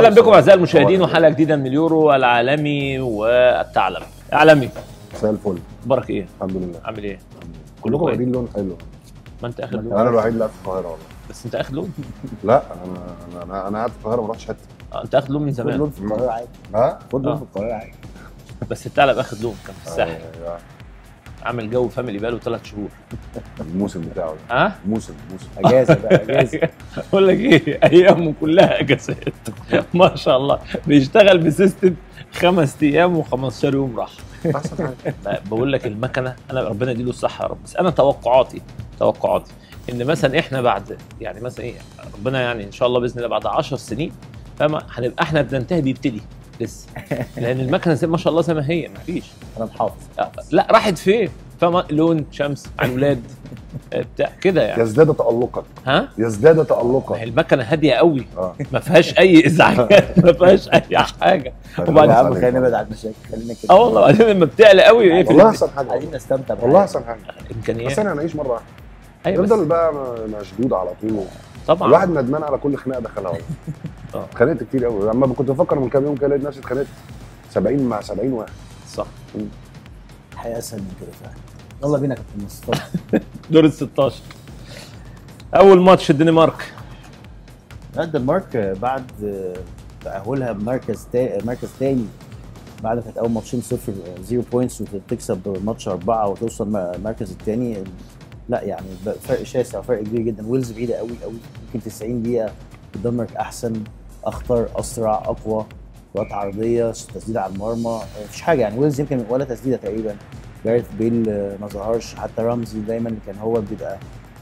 أهلا بكم أعزائي المشاهدين وحلقة جديدة من اليورو العالمي والثعلب اعلامي زي الفل. أخبارك إيه؟ الحمد لله. عامل إيه؟ كلكم. واخدين لون حلو. ما أنت اخد لون. أنا الوحيد اللي قاعد في القاهرة والله. بس أنت اخد لون؟ لا أنا أنا أنا, أنا قاعد في القاهرة ما رحتش حتة. آه، أنت اخد لون من خد زمان لون في القاهرة عادي. ها؟ خد لون آه. في القاهرة عادي. بس الثعلب اخد لون كان في الساحل. عامل جو family بقاله ثلاث شهور. الموسم بتاعه. ده ها؟ موسم موسم أجازة بقى أجازة. بقول لك إيه أيامه كلها أجازات. ما شاء الله. بيشتغل بسيستم خمس أيام و15 يوم راحة. أحسن حاجة. لا، بقول لك المكنة أنا ربنا يديله الصحة يا رب. بس أنا توقعاتي توقعاتي إن مثلا إحنا بعد يعني مثلا إيه ربنا يعني إن شاء الله بإذن الله بعد 10 سنين فاهمة؟ هنبقى إحنا بننتهي بيبتدي. لسه. لأن المكنة زي ما شاء الله زي ما هي مفيش أنا محافظ. لا راحت فين؟ فاهمه لون شمس على الولاد. بتاع كده يعني. يزداد تألقا. ها؟ يزداد هي تألقا المكنة هادية قوي. آه. ما فيهاش أي ازعاجات ما فيهاش أي حاجة. وبعدين يا عم. خلينا نبعد عن المشاكل خلينا كده. آه والله بعدين لما بتعلى قوي إيه في والله أحسن حاجة. عايزين نستمتع والله أحسن حاجة. الإمكانيات. بس أنا هنعيش مرة واحدة. أيوه نفضل بس. بقى مشدود على طول. طبعا. الواحد ندمان على كل خناقة دخلها والله. آه. اتخانقت كتير قوي. لما كنت بفكر من كام يوم كده لقيت نفسي اتخانقت 70 مع 70 واحد. صح. الحياة اسهل من كده فعلا. يلا بينا يا كابتن مصطفى. دور ال 16 أول ماتش الدنمارك لا، الدنمارك بعد تأهلها بمركز تا... مركز تاني. بعد كانت أول ماتشين صفر zero points وتكسب ماتش أربعة وتوصل المركز الثاني لا يعني فرق شاسع فرق كبير جدا. ويلز بعيدة قوي قوي. يمكن 90 دقيقة الدنمارك أحسن. أخطر أسرع أقوى كرات عرضية تسديده على المرمى مفيش حاجة يعني. ويلز يمكن ولا تسديدة تقريبا. جاريث بيل ما ظهرش. حتى رمزي دايما كان هو بيبقى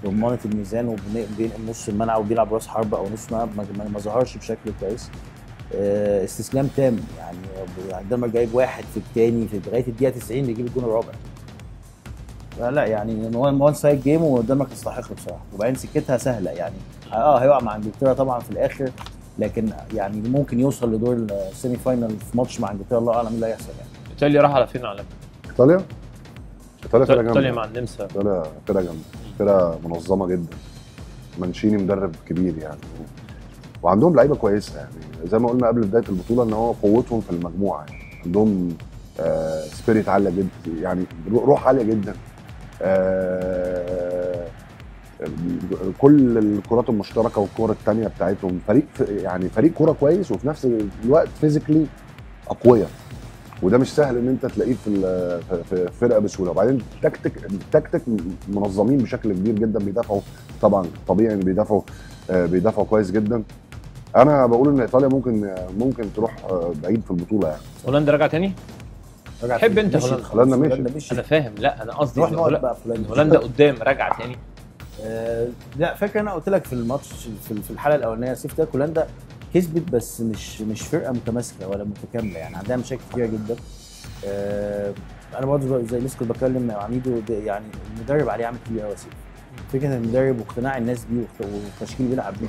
رمانة الميزان وبينقل نص الملعب وبيلعب راس حربة أو نص ملعب ما- ظهرش بشكل كويس. آه، استسلام تام يعني. يعني الدنمارك جايب واحد في الثاني في لغاية الدقيقة 90 بيجيب الجون الرابع. لا يعني one side game والدنمارك تستحق بصراحة. وبعدين سكتها سهلة يعني. آه هيقع مع إنجلترا طبعا في الآخر. لكن يعني ممكن يوصل لدور ال semi final في ماتش مع إنجلترا الله أعلم إيه اللي هيحصل يعني. إيطاليا راح على فين على إيطاليا؟ إيطاليا فرقة إيطاليا جامده مع النمسا. فرقه فرقة جامدة. فرقة منظمة جدا. مانشيني مدرب كبير يعني. وعندهم لعيبة كويسة يعني. زي ما قلنا قبل بداية البطولة إن هو قوتهم في المجموعة يعني. عندهم آه spirit عالية جدا يعني روح عالية جدا. آه كل الكرات المشتركة والكور الثانية بتاعتهم. فريق يعني فريق كورة كويس وفي نفس الوقت فيزيكلي أقوياء. وده مش سهل إن أنت تلاقيه في في- فرقة بسهولة. وبعدين تكتيك تكتيك منظمين بشكل كبير جدا بيدافعوا. طبعا طبيعي إن بيدافعوا آه، بيدافعوا كويس جدا. أنا بقول إن إيطاليا ممكن ممكن تروح آه، بعيد في البطولة يعني. هولندا رجع تاني؟ رجع حب في- أنت هولندا. هولندا مشيت أنا فاهم. لا أنا قصدي هولندا بقى في هولندا. هولندا قدام رجع تاني. آه، لا فاكر أنا قلت لك في الماتش في الحلقة الأولانية سيف تاك هولندا كسبت بس مش مش فرقة متماسكة ولا متكاملة يعني عندها مشاكل كتيرة جدا. آه، أنا برضه زي لسه كنت بتكلم مع عميدو يعني المدرب عليه عامل كبير قوي سيف. فكرة المدرب واقتناع الناس بيه والتشكيل بيلعب بيه.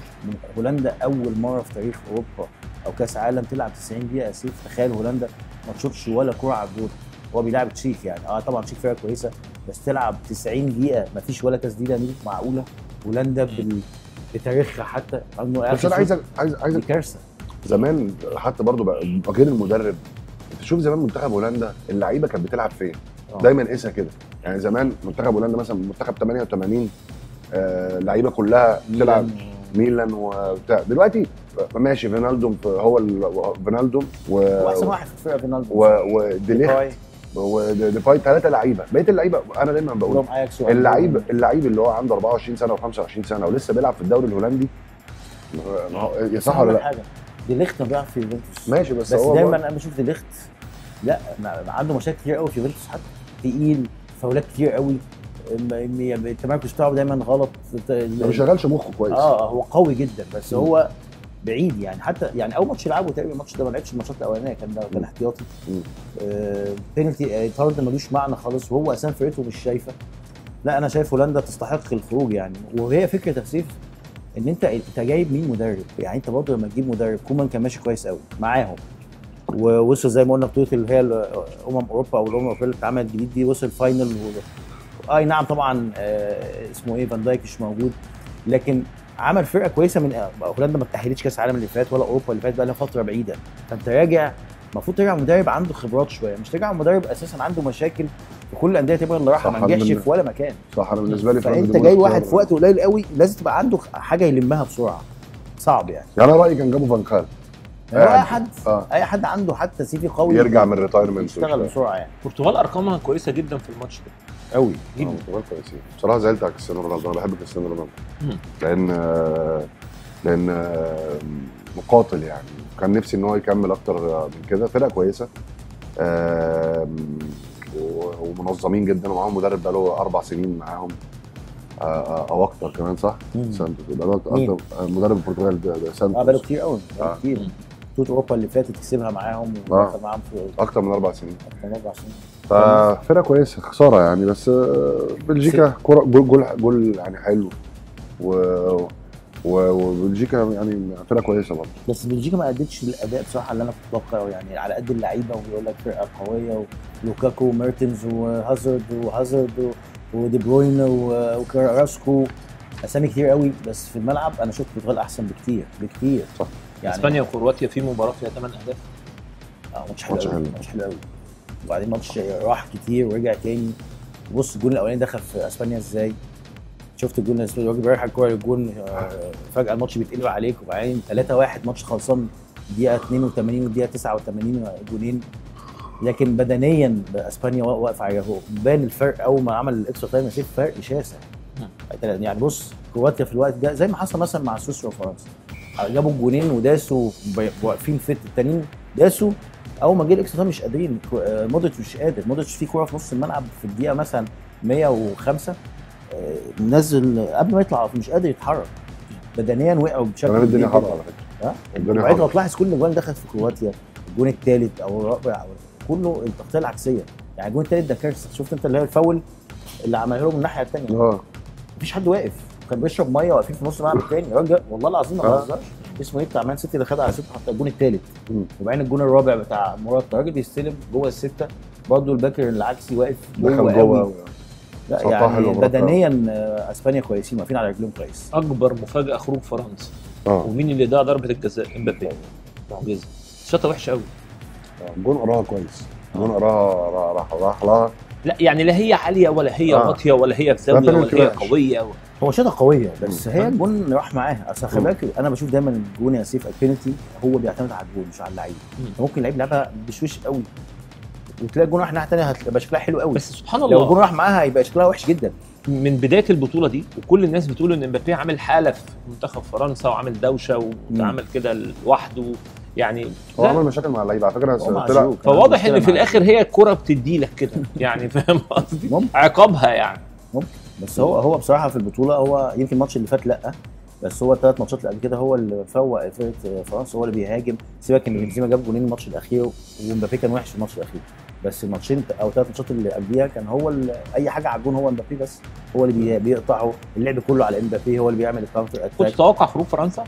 هولندا أول مرة في تاريخ أوروبا أو كأس عالم تلعب 90 دقيقة سيف. تخيل هولندا ما تشوطش ولا كرة على الجول هو بيلعب تشيك يعني. آه طبعا تشيك فرقة كويسة. بس تلعب 90 دقيقة ما فيش ولا تسديدة مين معقولة؟ هولندا بال... بتاريخها حتى. بس أنا عايزك عايز دي عايزك كارثة. زمان حتى برضو غير المدرب أنت شوف زمان منتخب هولندا اللعيبة كانت بتلعب فين؟ آه. دايما قيسها كده. يعني زمان منتخب هولندا مثلا منتخب 88 آه لعيبة كلها بتلعب ميلان. وبتاع. دلوقتي ماشي فينالدوم هو ال- فينالدوم و واحسن واحد في الفرقة فينالدو و وديليخت. وديباي ثلاثة لعيبة. بقية اللعيبة أنا دايما بقول اللعيب اللعيب اللي هو عنده 24 سنة و25 سنة ولسه بيلعب في الدوري الهولندي ما هو- يا صح ولا لأ؟ حاجة. دي ليخت بيلعب في يوفنتوس. ماشي بس, بس هو دايما أنا بشوف دي ليخت. لأ ما- ما عنده مشاكل كتير قوي في يوفنتوس حتى تقيل فاولات كتير قوي. م- التمركز بتاعه دايما غلط. ما بيشغلش مخه كويس. آه هو قوي جدا بس. هو بعيد يعني. حتى يعني أول ماتش يلعبه تقريبا الماتش ده ما لعبش الماتشات الأولانية كان ده كان. احتياطي. مم. آه بينالتي آه طرد ملوش معنى خالص. وهو أساسا فرقته مش شايفة. لا أنا شايف هولندا تستحق الخروج يعني. وهي فكرة تفسير إن أنت أنت جايب مين مدرب؟ يعني أنت برضه لما تجيب مدرب كومان كان ماشي كويس قوي معاهم. ووصل زي ما قلنا بطوله اللي هي أمم أوروبا أو الأمم الأوروبية اللي اتعملت جديد دي وصل final و... أي نعم طبعا آه اسمه إيه فان دايك مش موجود. لكن عمل فرقة كويسة من هولندا ما تأهلتش كأس العالم اللي فات ولا أوروبا اللي فات بقى لها فترة بعيدة. فأنت راجع المفروض ترجع مدرب عنده خبرات شوية مش ترجع مدرب أساسا عنده مشاكل في كل الأندية تبقى اللي راح ما نجحش في ولا مكان. صح أنا بالنسبة لي فأنت جاي واحد في وقت قليل قوي لازم تبقى عنده حاجة يلمها بسرعة. صعب يعني. يعني أنا رأيي كان جابوا فان خال. يعني أي يعني- حد آه. أي حد عنده حتى CV قوي يرجع من ال retirement يشتغل بسرعة يعني. البرتغال أرقامها كويسة جدا في الماتش ده. قوي. جدا. جدا كويسين بصراحة زعلت على كريستيانو رونالدو. أنا بحب كريستيانو رونالدو. لأن آه، لأن آه، مقاتل يعني. كان نفسي إن هو يكمل أكتر من كده. فرقة كويسة. ومنظمين جدا. ومعاهم مدرب بقاله أربع سنين معاهم. آه، آه، أو أكتر كمان صح؟ سانتوس بقاله آه، مدرب البرتغال ده آه بقاله سانتوس كتير قوي بقاله آه. كتير. بطوله أوروبا اللي فاتت كسبها معاهم. آه. ودخل معاهم في أكتر من أربع سنين. أكتر من أربع سنين. ففرقه كويسة خسارة يعني بس آه، بلجيكا كرة جول جول جول يعني حلو. و و- وبلجيكا يعني فرقة كويسة برضه. بس بلجيكا ما أدتش الأداء بصراحة اللي أنا كنت متوقعه يعني على قد اللعيبة وبيقول لك فرقة قوية ولوكاكو وميرتنز وهازارد وهازارد ودي بروين و- وكراسكو أسامي كتير قوي بس في الملعب أنا شفت البرتغال أحسن بكتير بكتير. صح. يعني إسبانيا وكرواتيا في مباراة فيها 8 أهداف؟ آه ماتش حلو ماتش قوي حلو. ماتش حلو قوي. وبعدين ماتش راح كتير ورجع تاني. بص الجون الأولاني دخل في إسبانيا إزاي؟ شفت الجون الإسباني؟ الراجل رايح الكورة للجون آه، فجأة الماتش بيتقلب عليك وبعدين 3 1 ماتش خلصان دقيقة 82 ودقيقة 89 جونين. لكن بدنيا إسبانيا وا- واقفة على هو بان الفرق أول ما عمل ال extra time شايف فرق شاسع يعني بص كرواتيا في الوقت ده زي ما حصل مثلا مع سويسرا وفرنسا. جابوا الجونين وداسوا واقفين فت التانيين داسوا أول ما جه ال extra time مش قادرين آه، مودريتش مش قادر. مودريتش في كورة في نص الملعب في الدقيقة مثلا 105 آه، نزل قبل ما يطلع مش قادر يتحرك. بدنيا وقعوا بشكل الدنيا كبير. حر جداً. على فكرة. ها؟ الدنيا وبعدين لو تلاحظ كل الاجوان دخلت في كرواتيا الجون الثالث أو الرابع كله التغطية العكسية. يعني الجون الثالث ده كارثة. شفت أنت اللي هو الفاول اللي عمله له من الناحية الثانية آه. مفيش حد واقف. كان بيشرب مية واقفين في نص الملعب الثاني راجل والله العظيم ما آه. بهزرش. اسمه إيه بتاع مان سيتي اللي خد على سته حتى الجون الثالث. وبعدين الجون الرابع بتاع مراتا راجل بيستلم جوه الستة. برضه الباكر العكسي واقف دخل جوه جوه قوي لا يعني. بدنيا آه، إسبانيا كويسين واقفين على رجلهم كويس. أكبر مفاجأة خروج فرنسا. آه. ومين اللي ضيع ضربة الجزاء؟ إمبابي. معجزة. شاطه وحشة قوي جون قراها كويس. جون قراها را- راح راح لها لا يعني لا هي عالية ولا هي آه. واطية ولا هي في زاويه لا، ولا هي. قوية هو شاطه قوية بس مم. هي الجون راح معاها أصل خلي. بالك أنا بشوف دايما الجون يا سيف البينالتي هو بيعتمد على الجون مش على اللعيب مم. ممكن اللعيب يلعبها بشويش قوي وتلاقي الجون راح الناحيه الثانية هتبقى شكلها حلو قوي بس سبحان لو الجون الله راح معاها هيبقى شكلها وحش جدا من بداية البطولة دي وكل الناس بتقول إن امبابي عامل حالة في منتخب فرنسا وعامل دوشة وعمل كده لوحده يعني هو عمل مشاكل مع اللعيبة على فكرة طلع. فواضح إن في الآخر هي الكرة بتدي لك كده يعني فاهم قصدي؟ ممكن. عقابها يعني. بس هو هو بصراحة في البطولة هو يمكن الماتش اللي فات لأ بس هو الثلاث ماتشات اللي قبل كده هو اللي فوق فرقة فرنسا هو اللي بيهاجم. سيبك إن بنزيما جاب جولين الماتش الأخير ومبابي كان وحش في الماتش الأخير بس الماتشين أو ثلاث ماتشات اللي قبليها كان هو أي حاجة على الجون هو مبابي بس هو اللي بي- بيقطعه. اللعب كله على إمبابي هو اللي بيعمل ال counter counter attack تتوقع خروج فرنسا؟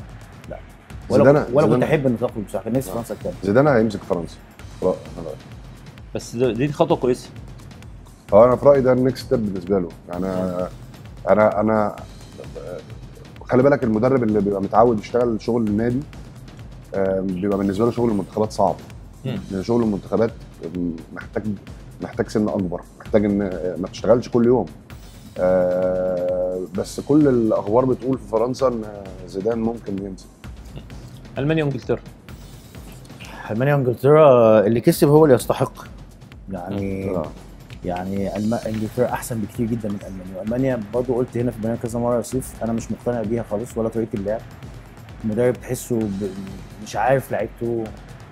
ولا زيدان- ولا كنت أحب ان تخرج بصراحه كان نفسي فرنسا تكمل زيدان هيمسك فرنسا. لا، لا. بس دي خطوة كويسة. هو أنا في رأيي ده ال next step بالنسبة له. يعني أنا أنا خلي بالك المدرب اللي بيبقى متعود يشتغل شغل النادي بيبقى بالنسبة له شغل المنتخبات صعب. لأن شغل المنتخبات محتاج محتاج سن أكبر محتاج إن ما تشتغلش كل يوم. آه، بس كل الأخبار بتقول في فرنسا إن زيدان ممكن يمسك. ألمانيا وإنجلترا. ألمانيا وإنجلترا اللي كسب هو اللي يستحق. يعني آه. يعني الم... إنجلترا أحسن بكتير جدا من ألمانيا. وألمانيا برضه قلت هنا في البرنامج كذا مرة يا سيف أنا مش مقتنع بيها خالص ولا طريقة اللعب. المدرب تحسه ب... مش عارف لعيبته.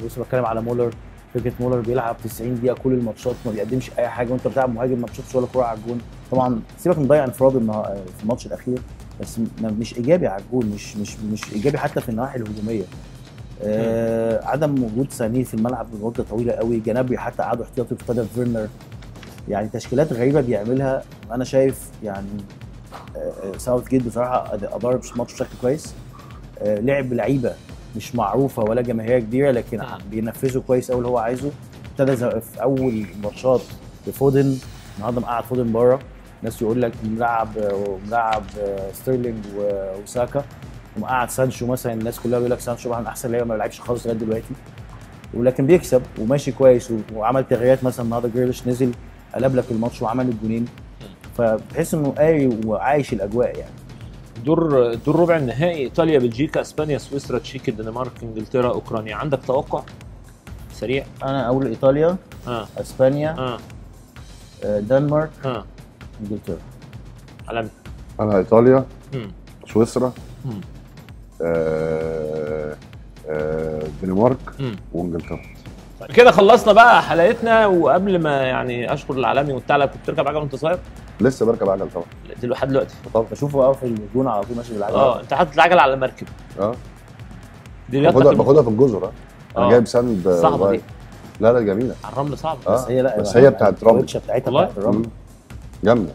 لسه بتكلم على مولر. فكرة مولر بيلعب 90 دقيقة كل الماتشات ما بيقدمش أي حاجة. وأنت بتلعب مهاجم ما بتشوطش ولا كورة على الجون. طبعا سيبك من ضيع انفراد في الماتش الأخير. بس مش إيجابي على الجون مش مش مش إيجابي حتى في النواحي الهجومية. آه عدم وجود سانيه في الملعب لمدة طويلة قوي جنابري حتى قعدوا احتياطي ابتدى فيرنر. يعني تشكيلات غريبة بيعملها. أنا شايف يعني آه، آه، ساوثجيت بصراحة ادار الماتش بشكل كويس. آه، لعب لعيبة مش معروفة ولا جماهيرية كبيرة لكن نعم. بينفذوا كويس قوي اللي هو عايزه. ابتدى في أول ماتشات بفودن النهارده مقعد فودن بره. ناس يقول لك ملعب ملعب ستيرلينج وساكا. ومقعد سانشو مثلا الناس كلها بيقول لك سانشو واحد من أحسن لعيبة ما لعبش خالص لغاية دلوقتي. ولكن بيكسب وماشي كويس وعمل تغييرات مثلا النهارده جريليش نزل قلب لك الماتش وعمل الجونين. فبحس إنه قاري وعايش الأجواء يعني. دور دور ربع النهائي إيطاليا بلجيكا إسبانيا سويسرا تشيك الدنمارك إنجلترا أوكرانيا. عندك توقع سريع؟ أنا أقول إيطاليا آه. إسبانيا آه. آه، دنمارك آه. انجلترا علامة أنا إيطاليا مم. سويسرا مم. آه، آه، الدنمارك مم. وانجلترا طيب كده خلصنا بقى حلقتنا وقبل ما يعني أشكر العالمي والتعلم كنت بتركب عجله وأنت صغير لسه بركب عجل طبعا لحد دلوقتي بشوفه آه في الجون على طول ماشي بالعجله آه أنت حاطط العجله على المركب آه دي باخدها باخدها في الجزر آه. أنا جايب ساند صعبة. دي لا لا جميلة على الرمل صعبة آه. بس هي لا بس هي بتاعت رمل. بتاعتها؟ بتاعت الرمل. جامدة.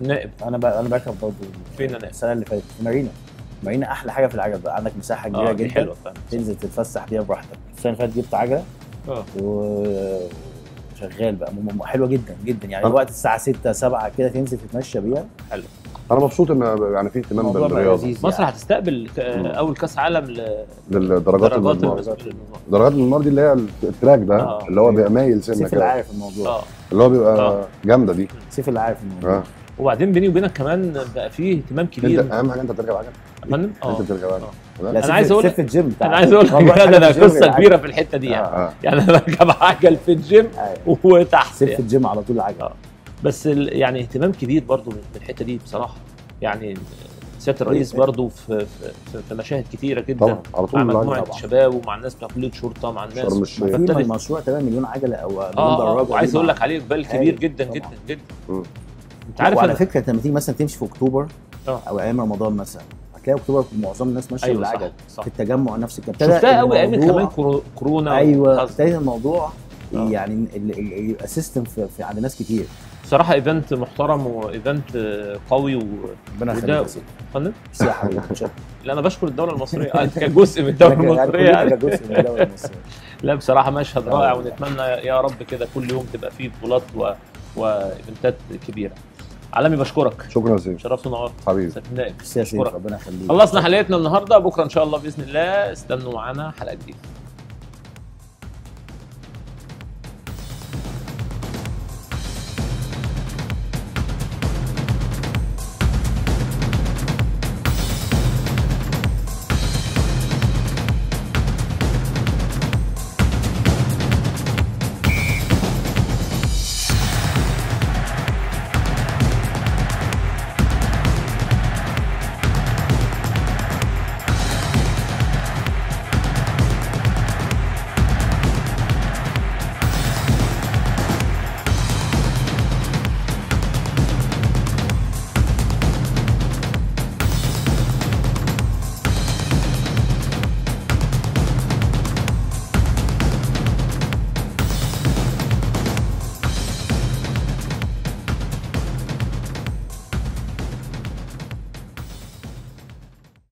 نائب أنا بقى أنا بركب برضه فين أنا؟ السنة اللي فاتت في مارينا. مارينا أحلى حاجة في العجل بقى. عندك مساحة كبيرة دي جدا. حلوة فعلا. تنزل تتفسح بيها براحتك. السنة اللي فاتت جبت عجلة آه. وشغال بقى. حلوة جدا جدا. يعني آه. وقت الساعة 6 7 كده تنزل تتمشى بيها. أنا مبسوط إن يعني في اهتمام بالرياضة مصر يعني. هتستقبل. أول كأس عالم ل- للدرجات المسؤولين. درجات المجموعه دي اللي هي التراك ده آه. اللي هو بيبقى مايل سنة سيف اللي كده عارف الموضوع آه اللي هو بيبقى آه. جامدة دي سيف اللي عارف الموضوع آه وبعدين بيني وبينك كمان بقى فيه اهتمام كبير أنت أهم حاجة أنت بتركب عجل فندم آه أنت بتركب عجل لا أنا سيف- عايز أقول- سيف الجيم أنا عايز أقول لك الجيم قصة بالعجل. كبيرة في الحتة دي يعني آه يعني أنا بركب عجل في الجيم أيوة. وتحت سيف يعني. الجيم على طول العجل آه. بس ال- يعني اهتمام كبير برضو من من الحتة دي بصراحة يعني سيادة الرئيس إيه؟ برضو في في, مشاهد كتيرة جدا طبعا على طول مع مجموعة شباب ومع الناس بتوع كلية شرطة مع الناس شرم الشيخ. في. مشروع 8 مليون عجلة أو مليون آه آه دراجه وعايز أقول لك عليه إقبال كبير. جدا طبعا. جدا جدا مم. أنت عارف وعلى أنا فكرة لما تيجي مثلا تمشي في أكتوبر آه. أو أيام رمضان مثلا هتلاقي أكتوبر معظم الناس ماشية صح بالعجل صح في التجمع نفس الكلام شفتها قوي أيام كمان كورو- كورونا أيوه. ابتدى الموضوع آه. يعني ال- ال- يبقى في عند ناس كتير بصراحة event محترم و event قوي و ربنا يخليك فندم سياحة وشكرا. لا أنا بشكر الدولة المصرية. آه، كجزء من الدولة المصرية يعني. كجزء من الدولة المصرية. لا بصراحة مشهد رائع آه. ونتمنى يا رب كده كل يوم تبقى فيه بطولات و... وايفنتات كبيرة. عالمي بشكرك. شكرا يا سيدي. شرفت ونورت حبيبي. أشكرك. ربنا يخليك. خلصنا حلقتنا النهارده بكرة إن شاء الله بإذن الله. استنوا معانا حلقة جديدة.